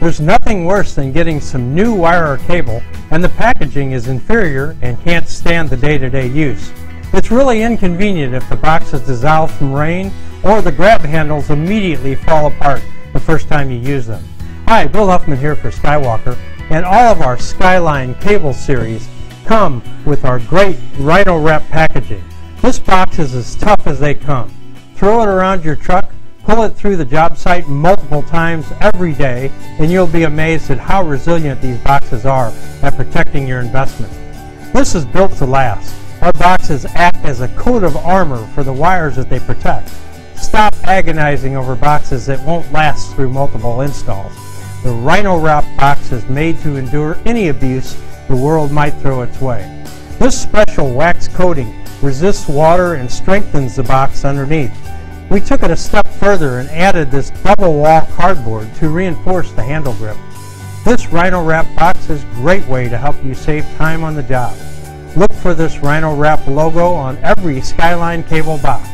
There's nothing worse than getting some new wire or cable and the packaging is inferior and can't stand the day-to-day -day use. It's really inconvenient if the box is dissolved from rain or the grab handles immediately fall apart the first time you use them. Hi, Bill Huffman here for Skywalker and all of our Skyline cable series come with our great Rhino Wrap packaging. This box is as tough as they come. Throw it around your truck, pull it through the job site multiple times every day, and you'll be amazed at how resilient these boxes are at protecting your investment. This is built to last. Our boxes act as a coat of armor for the wires that they protect. Stop agonizing over boxes that won't last through multiple installs. The Rhino Wrap box is made to endure any abuse the world might throw its way. This special wax coating resists water and strengthens the box underneath. We took it a step further and added this double wall cardboard to reinforce the handle grip. This Rhino Wrap box is a great way to help you save time on the job. Look for this Rhino Wrap logo on every Skyline cable box.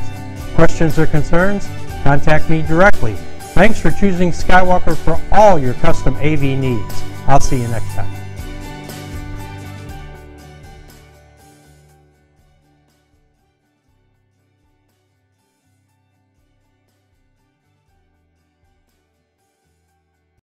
Questions or concerns? Contact me directly. Thanks for choosing Skywalker for all your custom AV needs. I'll see you next time.